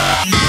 Yeah.